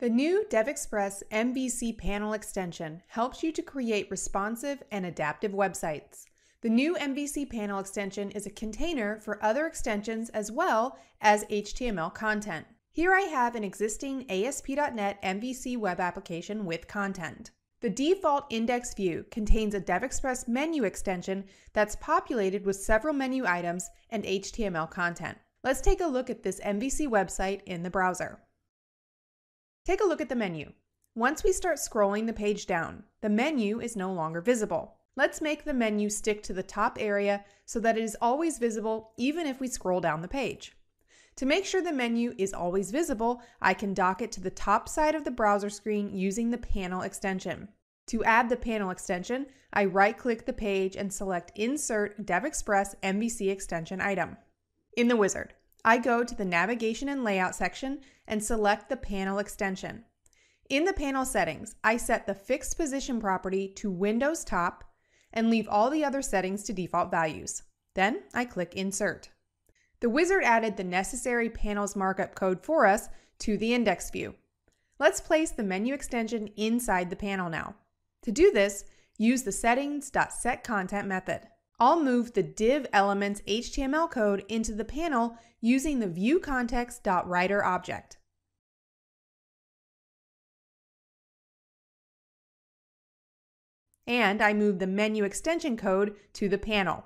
The new DevExpress MVC panel extension helps you to create responsive and adaptive websites. The new MVC panel extension is a container for other extensions as well as HTML content. Here I have an existing ASP.NET MVC web application with content. The default index view contains a DevExpress menu extension that's populated with several menu items and HTML content. Let's take a look at this MVC website in the browser. Take a look at the menu. Once we start scrolling the page down, the menu is no longer visible. Let's make the menu stick to the top area so that it is always visible even if we scroll down the page. To make sure the menu is always visible, I can dock it to the top side of the browser screen using the panel extension. To add the panel extension, I right-click the page and select Insert DevExpress MVC extension item. In the wizard, I go to the Navigation and Layout section and select the panel extension. In the panel settings, I set the fixed position property to Windows Top and leave all the other settings to default values. Then I click Insert. The wizard added the necessary panels markup code for us to the index view. Let's place the menu extension inside the panel now. To do this, use the settings.setContent method. I'll move the div elements HTML code into the panel using the viewContext.writer object. And I move the menu extension code to the panel.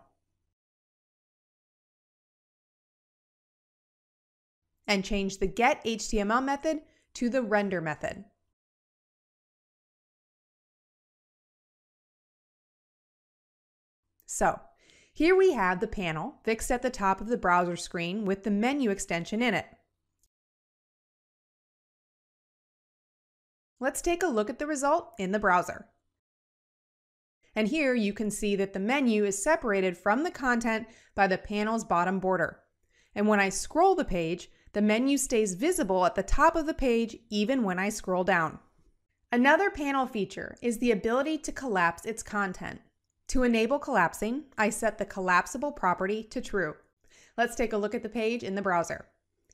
and change the getHTML method to the render method. So here we have the panel fixed at the top of the browser screen with the menu extension in it. Let's take a look at the result in the browser. And here you can see that the menu is separated from the content by the panel's bottom border. And when I scroll the page, the menu stays visible at the top of the page even when I scroll down. Another panel feature is the ability to collapse its content. To enable collapsing, I set the collapsible property to true. Let's take a look at the page in the browser.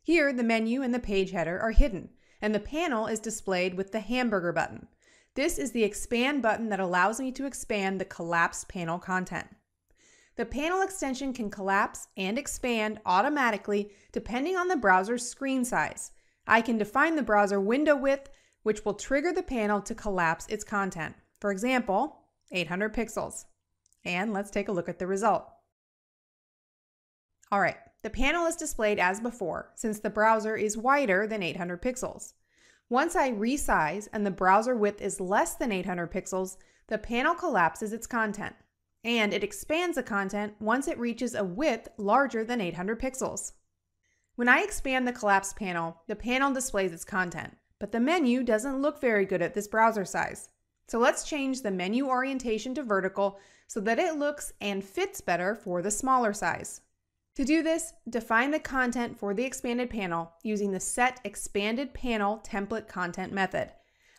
Here, the menu and the page header are hidden, and the panel is displayed with the hamburger button. This is the expand button that allows me to expand the collapsed panel content. The panel extension can collapse and expand automatically depending on the browser's screen size. I can define the browser window width, which will trigger the panel to collapse its content. For example, 800 pixels. And let's take a look at the result. All right, the panel is displayed as before since the browser is wider than 800 pixels. Once I resize and the browser width is less than 800 pixels, the panel collapses its content and it expands the content once it reaches a width larger than 800 pixels. When I expand the collapsed panel, the panel displays its content, but the menu doesn't look very good at this browser size. So let's change the menu orientation to vertical so that it looks and fits better for the smaller size. To do this, define the content for the expanded panel using the set expanded panel template content method.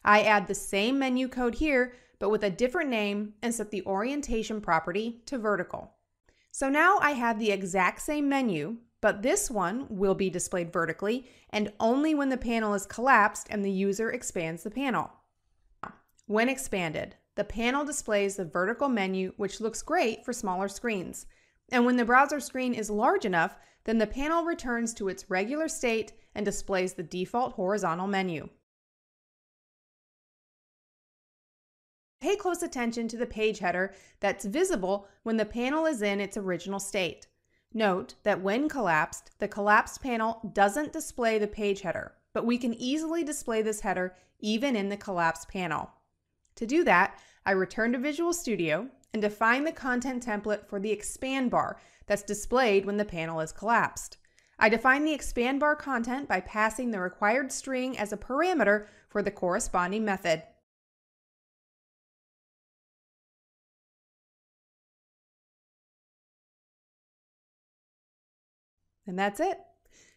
I add the same menu code here, but with a different name and set the orientation property to vertical. So now I have the exact same menu, but this one will be displayed vertically and only when the panel is collapsed and the user expands the panel. When expanded, the panel displays the vertical menu, which looks great for smaller screens. And when the browser screen is large enough, then the panel returns to its regular state and displays the default horizontal menu. Pay close attention to the page header that's visible when the panel is in its original state. Note that when collapsed, the collapsed panel doesn't display the page header, but we can easily display this header even in the collapsed panel. To do that, I return to Visual Studio and define the content template for the expand bar that's displayed when the panel is collapsed. I define the expand bar content by passing the required string as a parameter for the corresponding method. And that's it.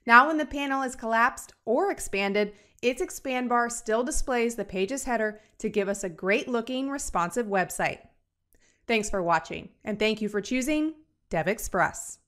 Now when the panel is collapsed or expanded, its expand bar still displays the page's header to give us a great looking responsive website. Thanks for watching and thank you for choosing DevExpress.